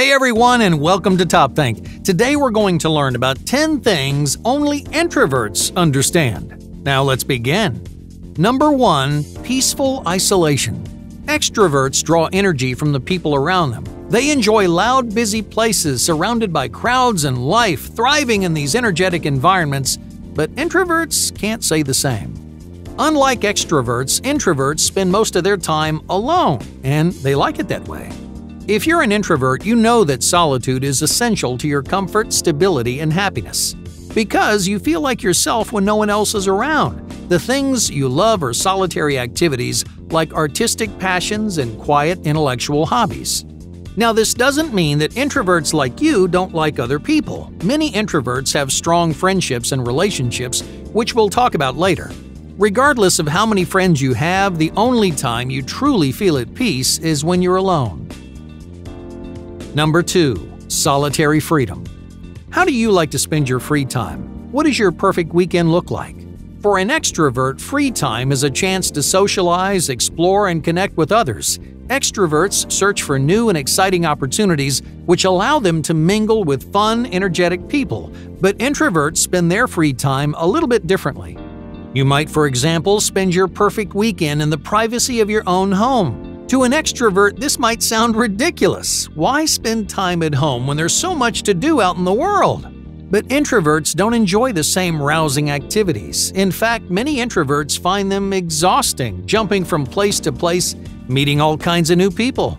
Hey everyone, and welcome to Top Think. Today we're going to learn about 10 things only introverts understand. Now let's begin. Number 1 Peaceful Isolation. Extroverts draw energy from the people around them. They enjoy loud, busy places surrounded by crowds and life, thriving in these energetic environments, but introverts can't say the same. Unlike extroverts, introverts spend most of their time alone, and they like it that way. If you're an introvert, you know that solitude is essential to your comfort, stability, and happiness. Because you feel like yourself when no one else is around. The things you love are solitary activities like artistic passions and quiet intellectual hobbies. Now, this doesn't mean that introverts like you don't like other people. Many introverts have strong friendships and relationships, which we'll talk about later. Regardless of how many friends you have, the only time you truly feel at peace is when you're alone. Number 2. Solitary Freedom How do you like to spend your free time? What does your perfect weekend look like? For an extrovert, free time is a chance to socialize, explore, and connect with others. Extroverts search for new and exciting opportunities which allow them to mingle with fun, energetic people, but introverts spend their free time a little bit differently. You might, for example, spend your perfect weekend in the privacy of your own home. To an extrovert, this might sound ridiculous. Why spend time at home when there's so much to do out in the world? But introverts don't enjoy the same rousing activities. In fact, many introverts find them exhausting, jumping from place to place, meeting all kinds of new people.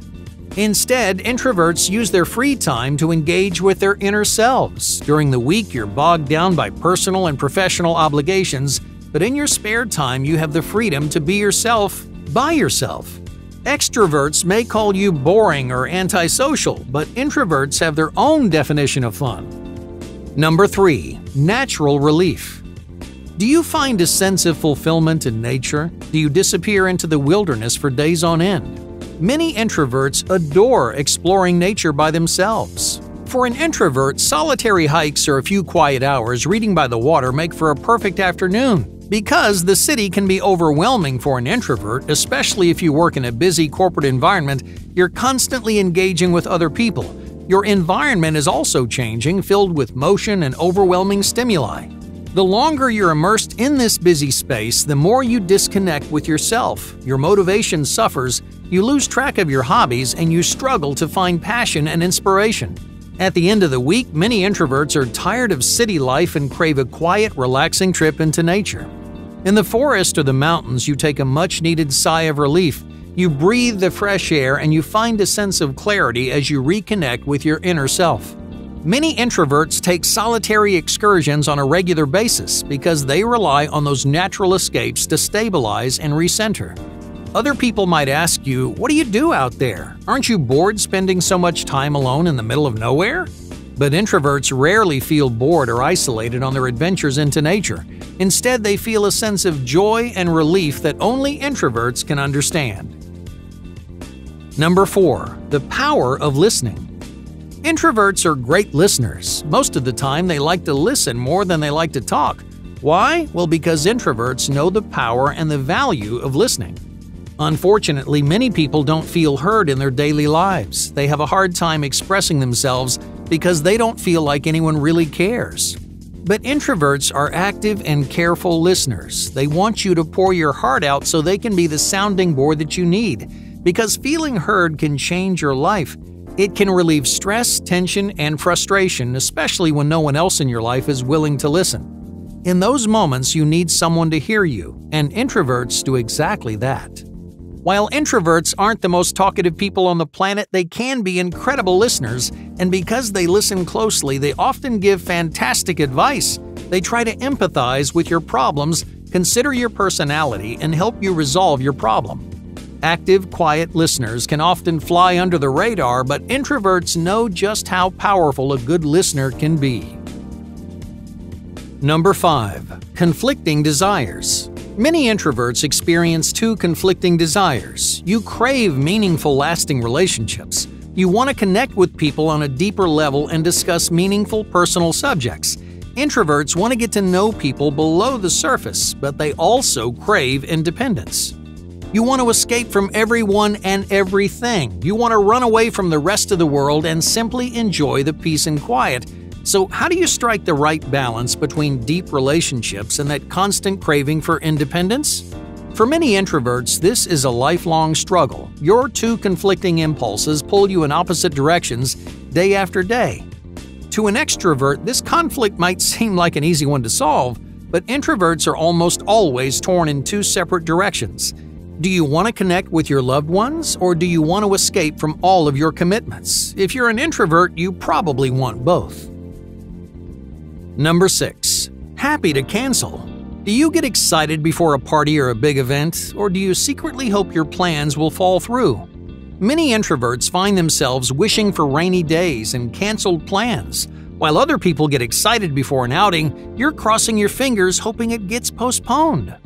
Instead, introverts use their free time to engage with their inner selves. During the week, you're bogged down by personal and professional obligations, but in your spare time, you have the freedom to be yourself by yourself. Extroverts may call you boring or antisocial, but introverts have their own definition of fun. Number 3. Natural Relief Do you find a sense of fulfillment in nature? Do you disappear into the wilderness for days on end? Many introverts adore exploring nature by themselves. For an introvert, solitary hikes or a few quiet hours reading by the water make for a perfect afternoon. Because the city can be overwhelming for an introvert, especially if you work in a busy corporate environment, you're constantly engaging with other people. Your environment is also changing, filled with motion and overwhelming stimuli. The longer you're immersed in this busy space, the more you disconnect with yourself. Your motivation suffers, you lose track of your hobbies, and you struggle to find passion and inspiration. At the end of the week, many introverts are tired of city life and crave a quiet, relaxing trip into nature. In the forest or the mountains, you take a much needed sigh of relief. You breathe the fresh air and you find a sense of clarity as you reconnect with your inner self. Many introverts take solitary excursions on a regular basis because they rely on those natural escapes to stabilize and recenter. Other people might ask you, What do you do out there? Aren't you bored spending so much time alone in the middle of nowhere? But introverts rarely feel bored or isolated on their adventures into nature. Instead, they feel a sense of joy and relief that only introverts can understand. Number 4. The power of listening. Introverts are great listeners. Most of the time, they like to listen more than they like to talk. Why? Well, because introverts know the power and the value of listening. Unfortunately, many people don't feel heard in their daily lives. They have a hard time expressing themselves because they don't feel like anyone really cares. But introverts are active and careful listeners. They want you to pour your heart out so they can be the sounding board that you need. Because feeling heard can change your life. It can relieve stress, tension, and frustration, especially when no one else in your life is willing to listen. In those moments, you need someone to hear you, and introverts do exactly that. While introverts aren't the most talkative people on the planet, they can be incredible listeners, and because they listen closely, they often give fantastic advice. They try to empathize with your problems, consider your personality, and help you resolve your problem. Active, quiet listeners can often fly under the radar, but introverts know just how powerful a good listener can be. Number 5. Conflicting Desires Many introverts experience two conflicting desires. You crave meaningful, lasting relationships. You want to connect with people on a deeper level and discuss meaningful personal subjects. Introverts want to get to know people below the surface, but they also crave independence. You want to escape from everyone and everything. You want to run away from the rest of the world and simply enjoy the peace and quiet. So, how do you strike the right balance between deep relationships and that constant craving for independence? For many introverts, this is a lifelong struggle. Your two conflicting impulses pull you in opposite directions day after day. To an extrovert, this conflict might seem like an easy one to solve, but introverts are almost always torn in two separate directions. Do you want to connect with your loved ones, or do you want to escape from all of your commitments? If you're an introvert, you probably want both. Number 6. Happy to cancel. Do you get excited before a party or a big event, or do you secretly hope your plans will fall through? Many introverts find themselves wishing for rainy days and canceled plans. While other people get excited before an outing, you're crossing your fingers hoping it gets postponed.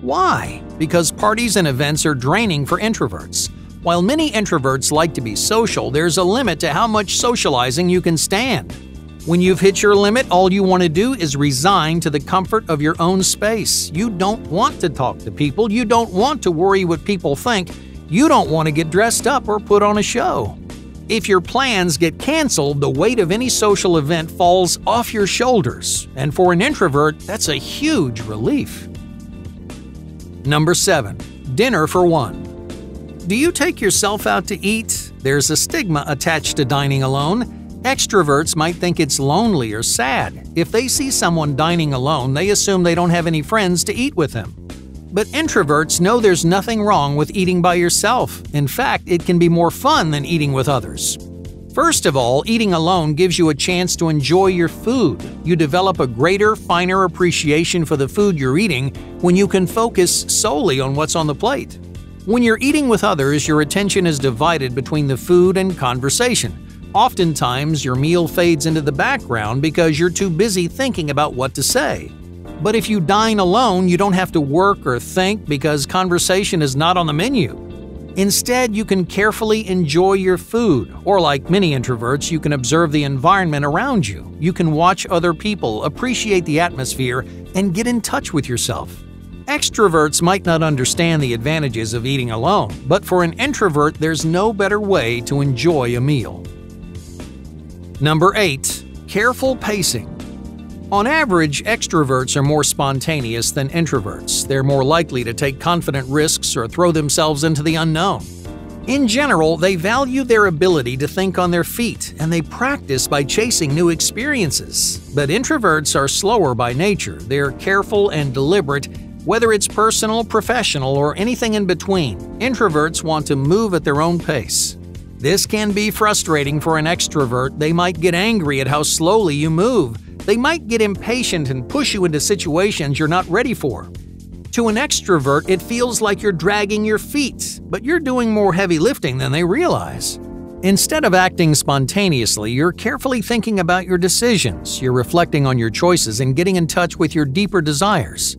Why? Because parties and events are draining for introverts. While many introverts like to be social, there's a limit to how much socializing you can stand. When you've hit your limit, all you want to do is resign to the comfort of your own space. You don't want to talk to people, you don't want to worry what people think, you don't want to get dressed up or put on a show. If your plans get canceled, the weight of any social event falls off your shoulders, and for an introvert, that's a huge relief. Number 7. Dinner for one. Do you take yourself out to eat? There's a stigma attached to dining alone. Extroverts might think it's lonely or sad. If they see someone dining alone, they assume they don't have any friends to eat with them. But introverts know there's nothing wrong with eating by yourself. In fact, it can be more fun than eating with others. First of all, eating alone gives you a chance to enjoy your food. You develop a greater, finer appreciation for the food you're eating when you can focus solely on what's on the plate. When you're eating with others, your attention is divided between the food and conversation. Oftentimes, your meal fades into the background because you're too busy thinking about what to say. But if you dine alone, you don't have to work or think because conversation is not on the menu. Instead, you can carefully enjoy your food, or like many introverts, you can observe the environment around you. You can watch other people, appreciate the atmosphere, and get in touch with yourself. Extroverts might not understand the advantages of eating alone, but for an introvert, there's no better way to enjoy a meal. Number 8. Careful pacing. On average, extroverts are more spontaneous than introverts. They're more likely to take confident risks or throw themselves into the unknown. In general, they value their ability to think on their feet and they practice by chasing new experiences. But introverts are slower by nature. They're careful and deliberate, whether it's personal, professional, or anything in between. Introverts want to move at their own pace. This can be frustrating for an extrovert. They might get angry at how slowly you move. They might get impatient and push you into situations you're not ready for. To an extrovert, it feels like you're dragging your feet, but you're doing more heavy lifting than they realize. Instead of acting spontaneously, you're carefully thinking about your decisions, you're reflecting on your choices, and getting in touch with your deeper desires.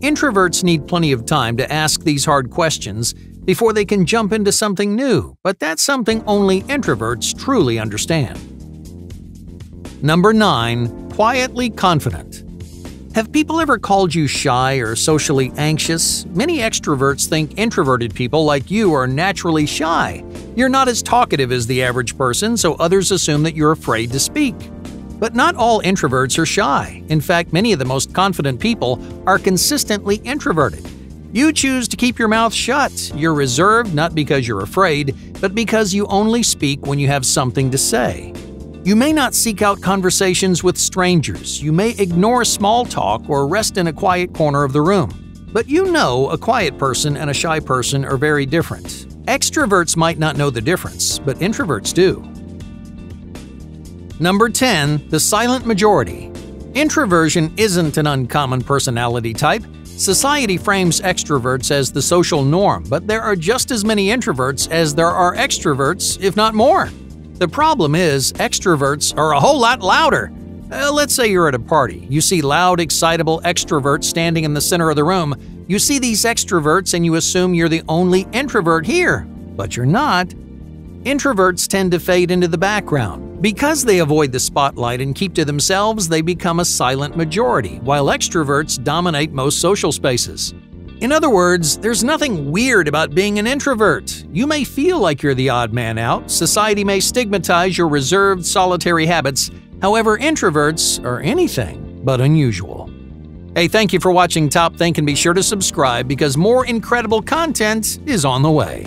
Introverts need plenty of time to ask these hard questions before they can jump into something new, but that's something only introverts truly understand. Number 9 quietly confident. Have people ever called you shy or socially anxious? Many extroverts think introverted people like you are naturally shy. You're not as talkative as the average person, so others assume that you're afraid to speak. But not all introverts are shy. In fact, many of the most confident people are consistently introverted. You choose to keep your mouth shut. You're reserved not because you're afraid, but because you only speak when you have something to say. You may not seek out conversations with strangers, you may ignore small talk or rest in a quiet corner of the room. But you know a quiet person and a shy person are very different. Extroverts might not know the difference, but introverts do. Number 10. The silent majority. Introversion isn't an uncommon personality type. Society frames extroverts as the social norm, but there are just as many introverts as there are extroverts, if not more. The problem is, extroverts are a whole lot louder. Uh, let's say you're at a party. You see loud, excitable extroverts standing in the center of the room. You see these extroverts and you assume you're the only introvert here, but you're not. Introverts tend to fade into the background. Because they avoid the spotlight and keep to themselves, they become a silent majority, while extroverts dominate most social spaces. In other words, there's nothing weird about being an introvert. You may feel like you're the odd man out, society may stigmatize your reserved, solitary habits. However, introverts are anything but unusual. Hey, thank you for watching Top Think and be sure to subscribe because more incredible content is on the way.